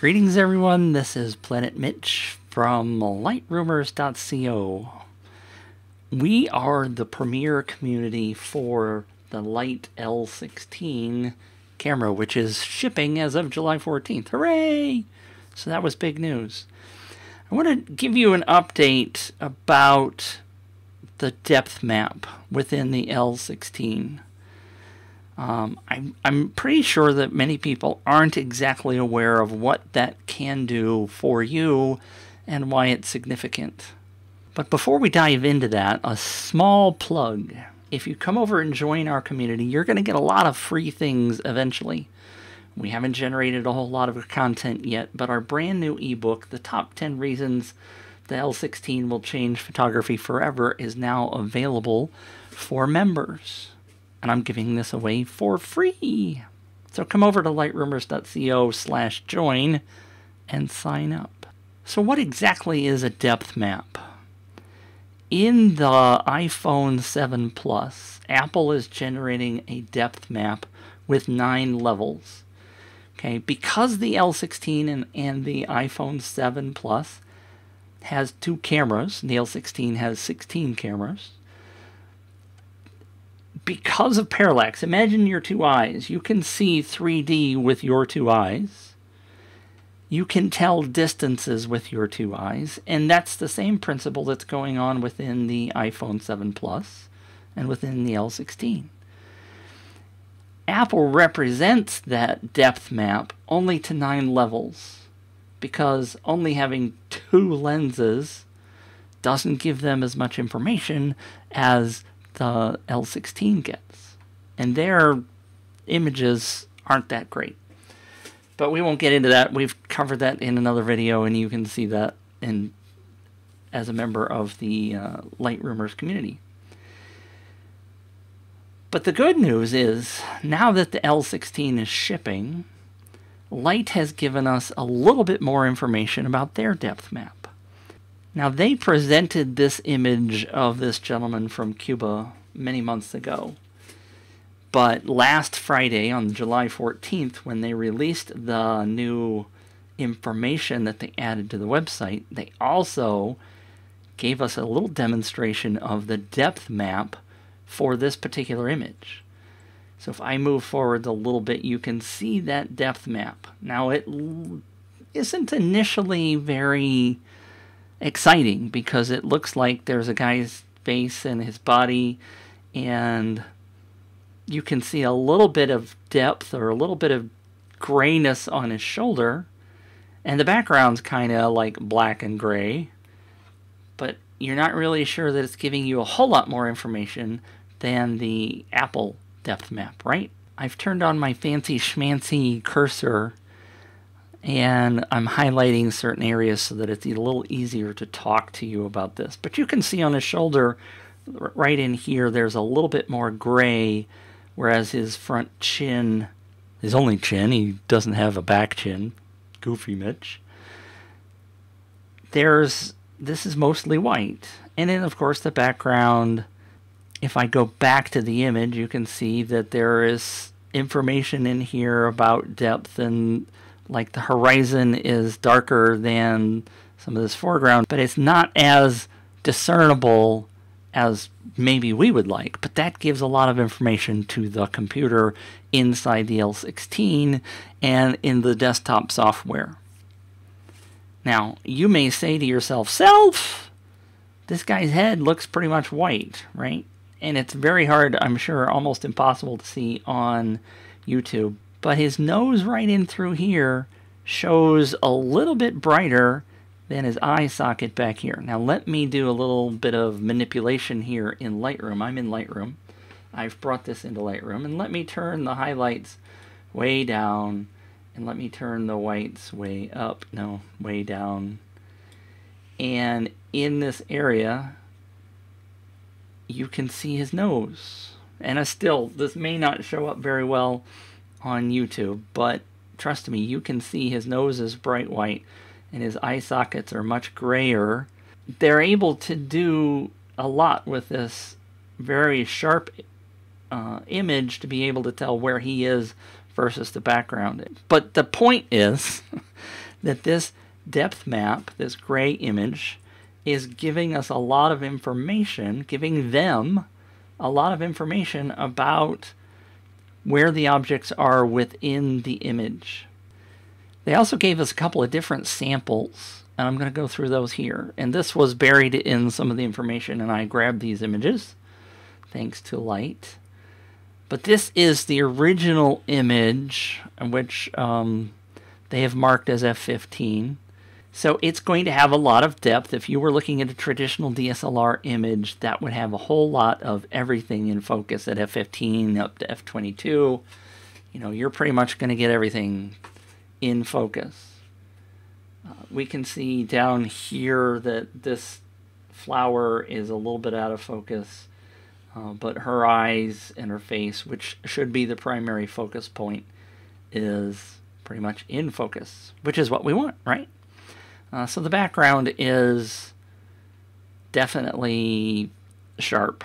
Greetings, everyone. This is Planet Mitch from lightrumors.co. We are the premier community for the Light L16 camera, which is shipping as of July 14th. Hooray! So that was big news. I want to give you an update about the depth map within the L16. Um, I'm, I'm pretty sure that many people aren't exactly aware of what that can do for you and why it's significant. But before we dive into that, a small plug. If you come over and join our community, you're going to get a lot of free things eventually. We haven't generated a whole lot of content yet, but our brand new ebook, The Top 10 Reasons the L16 Will Change Photography Forever, is now available for members and I'm giving this away for free. So come over to lightrumors.co slash join and sign up. So what exactly is a depth map? In the iPhone 7 Plus, Apple is generating a depth map with nine levels. Okay, because the L16 and, and the iPhone 7 Plus has two cameras, the L16 has 16 cameras, because of parallax, imagine your two eyes. You can see 3D with your two eyes. You can tell distances with your two eyes, and that's the same principle that's going on within the iPhone 7 Plus and within the L16. Apple represents that depth map only to nine levels because only having two lenses doesn't give them as much information as the L16 gets. And their images aren't that great. But we won't get into that. We've covered that in another video, and you can see that in as a member of the uh, Light Rumors community. But the good news is, now that the L16 is shipping, Light has given us a little bit more information about their depth map. Now, they presented this image of this gentleman from Cuba many months ago. But last Friday, on July 14th, when they released the new information that they added to the website, they also gave us a little demonstration of the depth map for this particular image. So if I move forward a little bit, you can see that depth map. Now, it isn't initially very exciting because it looks like there's a guy's face and his body and you can see a little bit of depth or a little bit of grayness on his shoulder and the background's kind of like black and gray but you're not really sure that it's giving you a whole lot more information than the Apple depth map, right? I've turned on my fancy schmancy cursor and I'm highlighting certain areas so that it's a little easier to talk to you about this. But you can see on his shoulder, right in here, there's a little bit more gray, whereas his front chin, his only chin, he doesn't have a back chin, goofy Mitch. There's, this is mostly white. And then, of course, the background, if I go back to the image, you can see that there is information in here about depth and like the horizon is darker than some of this foreground, but it's not as discernible as maybe we would like. But that gives a lot of information to the computer inside the L16 and in the desktop software. Now, you may say to yourself, Self, this guy's head looks pretty much white, right? And it's very hard, I'm sure, almost impossible to see on YouTube but his nose right in through here shows a little bit brighter than his eye socket back here. Now let me do a little bit of manipulation here in Lightroom. I'm in Lightroom. I've brought this into Lightroom and let me turn the highlights way down and let me turn the whites way up. No, way down. And in this area, you can see his nose. And a still, this may not show up very well on YouTube, but trust me, you can see his nose is bright white and his eye sockets are much grayer. They're able to do a lot with this very sharp uh, image to be able to tell where he is versus the background. But the point is that this depth map, this gray image, is giving us a lot of information, giving them a lot of information about where the objects are within the image. They also gave us a couple of different samples, and I'm going to go through those here. And this was buried in some of the information, and I grabbed these images thanks to light. But this is the original image, which um, they have marked as F15. So it's going to have a lot of depth. If you were looking at a traditional DSLR image, that would have a whole lot of everything in focus at f15 up to f22. You know, you're pretty much going to get everything in focus. Uh, we can see down here that this flower is a little bit out of focus, uh, but her eyes and her face, which should be the primary focus point, is pretty much in focus, which is what we want, right? Uh, so the background is definitely sharp.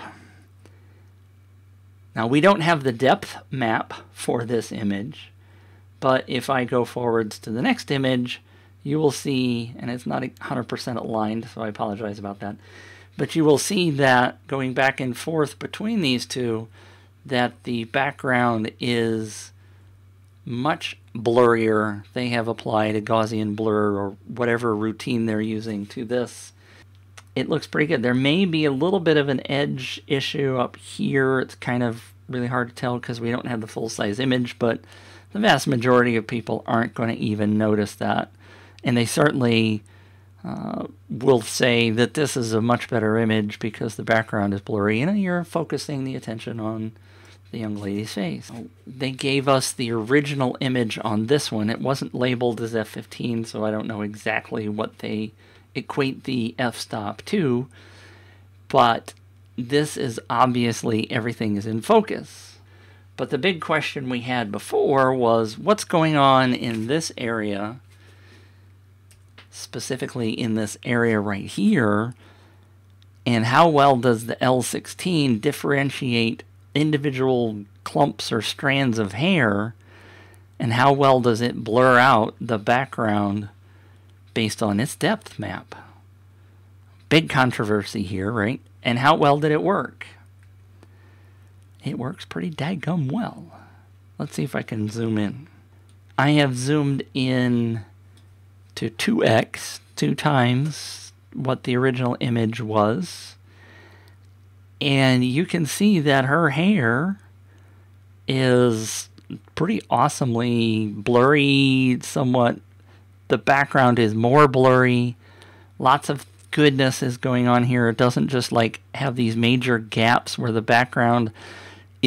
Now we don't have the depth map for this image, but if I go forwards to the next image, you will see, and it's not 100% aligned, so I apologize about that, but you will see that going back and forth between these two, that the background is much blurrier. They have applied a Gaussian blur or whatever routine they're using to this. It looks pretty good. There may be a little bit of an edge issue up here. It's kind of really hard to tell because we don't have the full-size image, but the vast majority of people aren't going to even notice that. And they certainly uh, will say that this is a much better image because the background is blurry and you're focusing the attention on the young lady's face. They gave us the original image on this one. It wasn't labeled as F15, so I don't know exactly what they equate the f-stop to, but this is obviously everything is in focus. But the big question we had before was what's going on in this area, specifically in this area right here, and how well does the L16 differentiate individual clumps or strands of hair and how well does it blur out the background based on its depth map. Big controversy here, right? And how well did it work? It works pretty daggum well. Let's see if I can zoom in. I have zoomed in to 2x, two times what the original image was and you can see that her hair is pretty awesomely blurry, somewhat. The background is more blurry. Lots of goodness is going on here. It doesn't just like have these major gaps where the background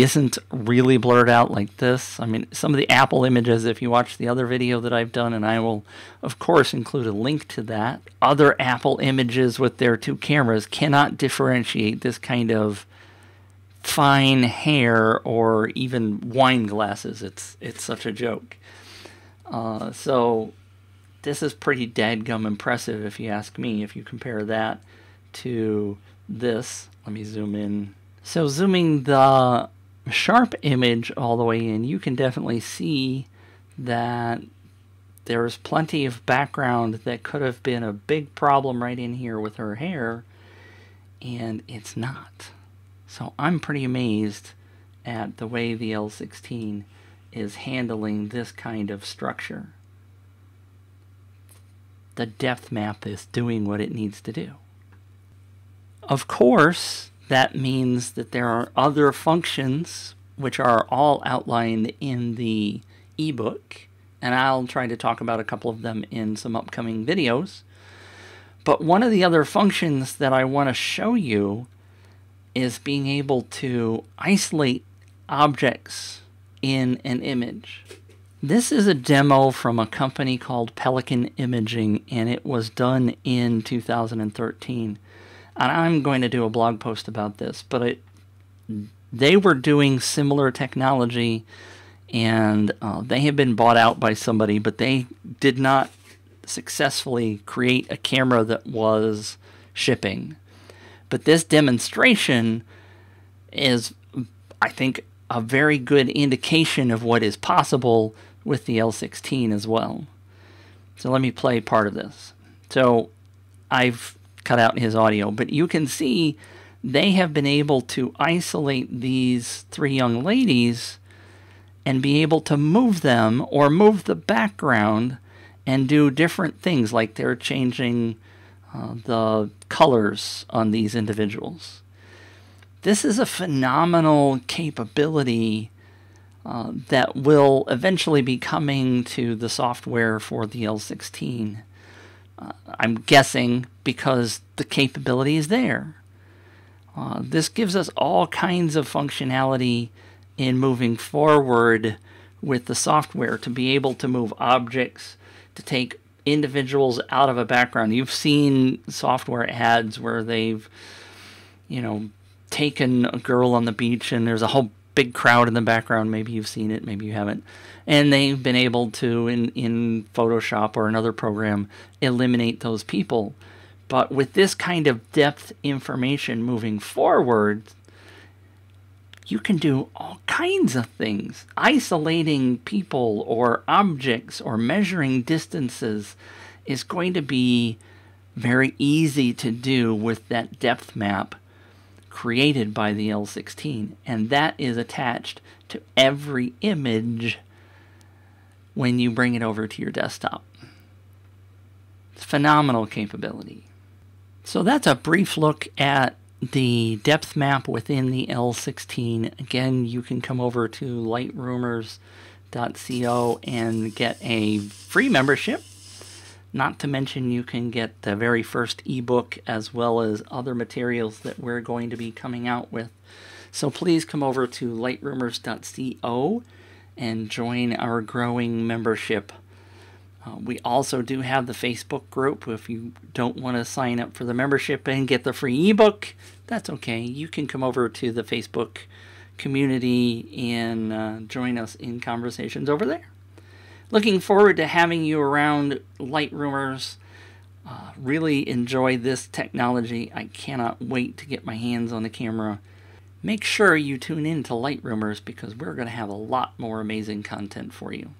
isn't really blurred out like this. I mean, some of the Apple images, if you watch the other video that I've done, and I will, of course, include a link to that, other Apple images with their two cameras cannot differentiate this kind of fine hair or even wine glasses. It's, it's such a joke. Uh, so this is pretty dadgum impressive if you ask me, if you compare that to this. Let me zoom in. So zooming the sharp image all the way in, you can definitely see that there's plenty of background that could have been a big problem right in here with her hair, and it's not. So I'm pretty amazed at the way the L16 is handling this kind of structure. The depth map is doing what it needs to do. Of course, that means that there are other functions which are all outlined in the ebook, and I'll try to talk about a couple of them in some upcoming videos. But one of the other functions that I want to show you is being able to isolate objects in an image. This is a demo from a company called Pelican Imaging, and it was done in 2013 and I'm going to do a blog post about this, but it, they were doing similar technology and uh, they had been bought out by somebody, but they did not successfully create a camera that was shipping. But this demonstration is, I think, a very good indication of what is possible with the L16 as well. So let me play part of this. So I've cut out his audio, but you can see they have been able to isolate these three young ladies and be able to move them or move the background and do different things like they're changing uh, the colors on these individuals. This is a phenomenal capability uh, that will eventually be coming to the software for the L16. Uh, I'm guessing because the capability is there. Uh, this gives us all kinds of functionality in moving forward with the software to be able to move objects, to take individuals out of a background. You've seen software ads where they've, you know, taken a girl on the beach and there's a whole big crowd in the background. Maybe you've seen it, maybe you haven't. And they've been able to, in, in Photoshop or another program, eliminate those people. But with this kind of depth information moving forward, you can do all kinds of things. Isolating people or objects or measuring distances is going to be very easy to do with that depth map created by the L16. And that is attached to every image when you bring it over to your desktop. It's phenomenal capability. So that's a brief look at the depth map within the L16. Again, you can come over to lightrumors.co and get a free membership. Not to mention, you can get the very first ebook as well as other materials that we're going to be coming out with. So please come over to lightrumors.co and join our growing membership. Uh, we also do have the Facebook group. If you don't want to sign up for the membership and get the free ebook, that's okay. You can come over to the Facebook community and uh, join us in conversations over there. Looking forward to having you around Light Rumors. Uh, really enjoy this technology. I cannot wait to get my hands on the camera. Make sure you tune in to Light Rumors because we're going to have a lot more amazing content for you.